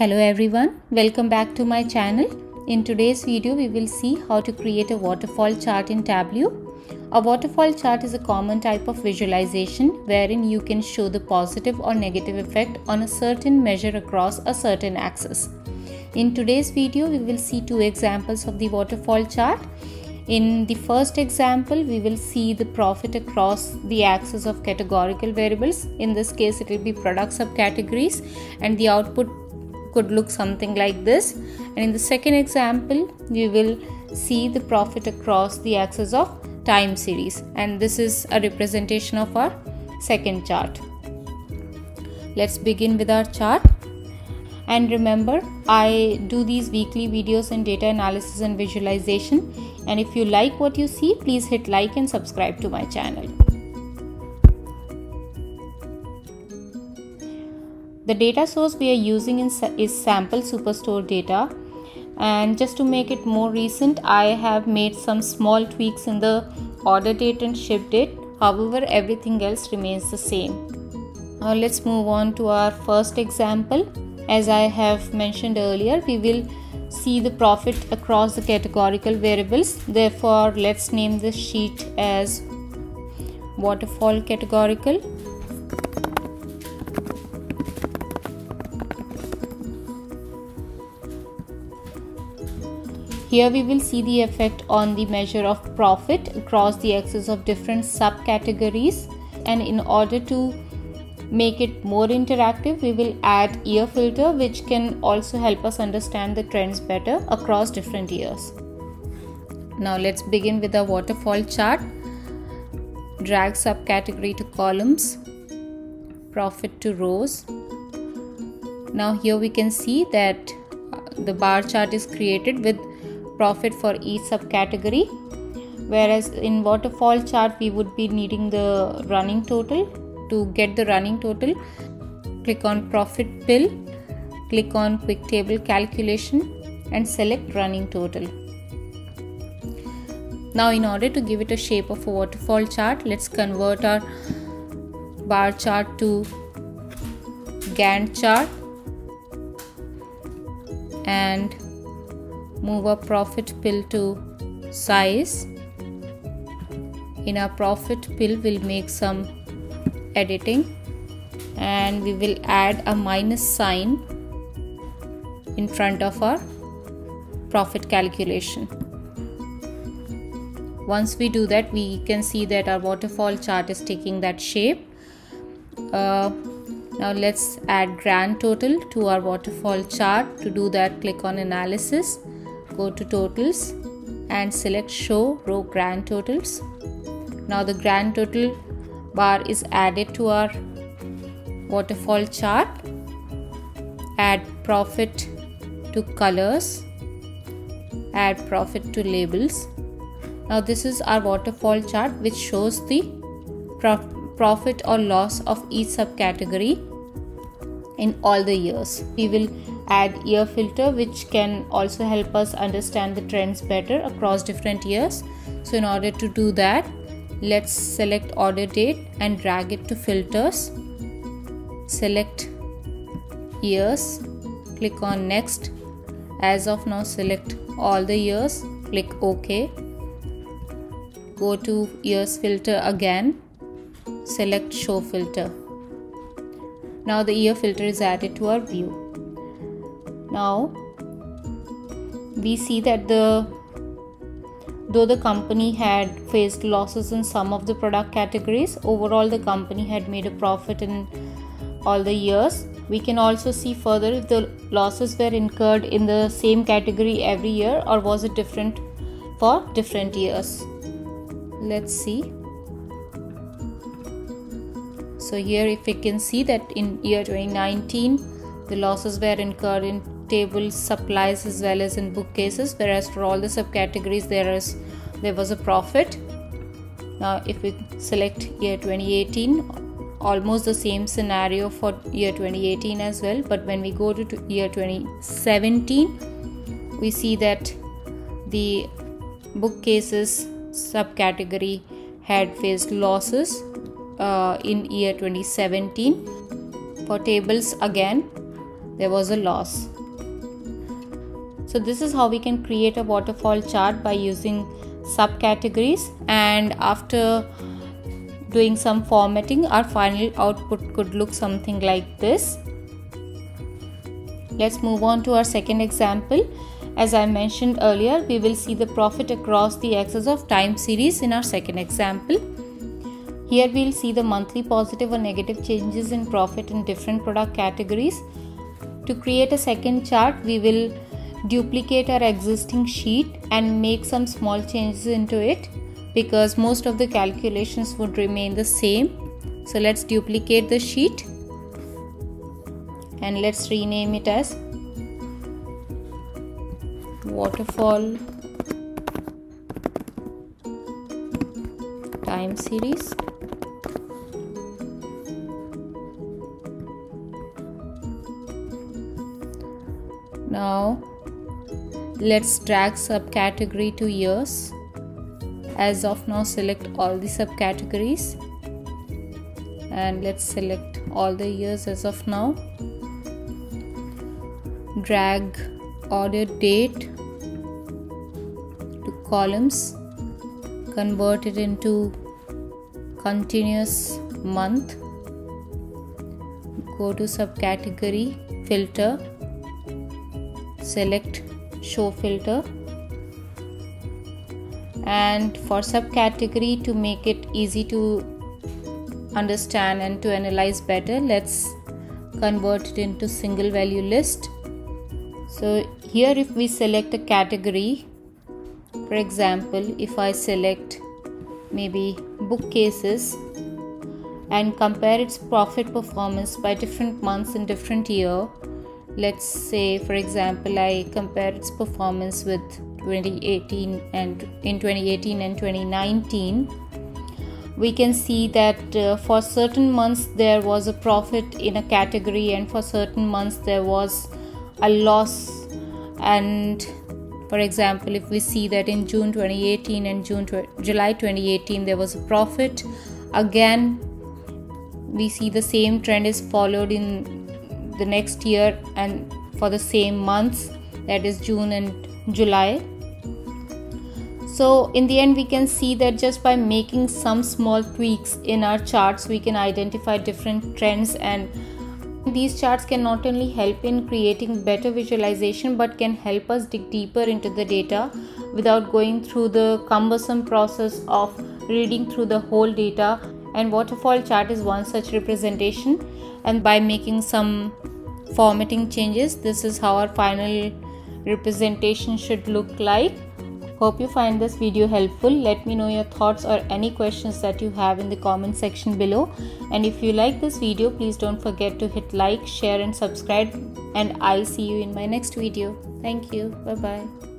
Hello everyone, welcome back to my channel. In today's video, we will see how to create a waterfall chart in Tableau. A waterfall chart is a common type of visualization wherein you can show the positive or negative effect on a certain measure across a certain axis. In today's video, we will see two examples of the waterfall chart. In the first example, we will see the profit across the axis of categorical variables. In this case, it will be product subcategories and the output could look something like this. And in the second example, we will see the profit across the axis of time series and this is a representation of our second chart. Let's begin with our chart. And remember, I do these weekly videos in data analysis and visualization. And if you like what you see, please hit like and subscribe to my channel. The data source we are using is sample superstore data. And just to make it more recent, I have made some small tweaks in the order date and ship date. However, everything else remains the same. Now let's move on to our first example as I have mentioned earlier, we will see the profit across the categorical variables. Therefore, let's name this sheet as waterfall categorical. Here we will see the effect on the measure of profit across the axis of different subcategories. And in order to make it more interactive we will add year filter which can also help us understand the trends better across different years now let's begin with the waterfall chart. Drag subcategory to columns. Profit to rows. Now here we can see that uh, the bar chart is created with profit for each subcategory. Whereas in waterfall chart we would be needing the running total. To get the running total click on profit pill click on quick table calculation and select running total. Now in order to give it a shape of a waterfall chart let's convert our bar chart to Gantt chart. And move our profit pill to size. In our profit pill we'll make some editing. And we will add a minus sign in front of our profit calculation. Once we do that we can see that our waterfall chart is taking that shape. Uh, now let's add grand total to our waterfall chart. To do that click on analysis go to totals and select show row grand totals. Now the grand total bar is added to our waterfall chart. Add profit to colors. Add profit to labels. Now this is our waterfall chart which shows the prof profit or loss of each subcategory in all the years. We will add year filter which can also help us understand the trends better across different years so in order to do that let's select order date and drag it to filters. Select years click on next. As of now select all the years click ok. Go to years filter again. Select show filter. Now the year filter is added to our view now we see that the Though the company had faced losses in some of the product categories, overall the company had made a profit in all the years. We can also see further if the losses were incurred in the same category every year or was it different for different years. Let's see. So here if we can see that in year 2019 the losses were incurred in tables supplies as well as in bookcases whereas for all the subcategories there is there was a profit. Now if we select year 2018 almost the same scenario for year 2018 as well. But when we go to year 2017 we see that the bookcases subcategory had faced losses uh, in year 2017 for tables again there was a loss so this is how we can create a waterfall chart by using subcategories and after doing some formatting our final output could look something like this. Let's move on to our second example. As i mentioned earlier we will see the profit across the axis of time series in our second example. Here we'll see the monthly positive or negative changes in profit in different product categories. To create a second chart we will duplicate our existing sheet and make some small changes into it because most of the calculations would remain the same. So let's duplicate the sheet and let's rename it as waterfall time series. Now let's drag subcategory to years. As of now select all the subcategories. And let's select all the years as of now. Drag order date to columns. Convert it into continuous month. Go to subcategory filter. Select show filter. And for subcategory to make it easy to understand and to analyze better let's convert it into single value list. So here if we select a category for example if i select maybe bookcases and compare its profit performance by different months in different year let's say for example i compare its performance with 2018 and in 2018 and 2019 we can see that uh, for certain months there was a profit in a category and for certain months there was a loss. And for example if we see that in june 2018 and june july 2018 there was a profit again we see the same trend is followed in the next year and for the same months that is June and July. So, in the end, we can see that just by making some small tweaks in our charts, we can identify different trends. And these charts can not only help in creating better visualization but can help us dig deeper into the data without going through the cumbersome process of reading through the whole data. And waterfall chart is one such representation. And by making some formatting changes this is how our final representation should look like. Hope you find this video helpful. Let me know your thoughts or any questions that you have in the comment section below. And if you like this video please don't forget to hit like share and subscribe. And i'll see you in my next video. Thank you. Bye bye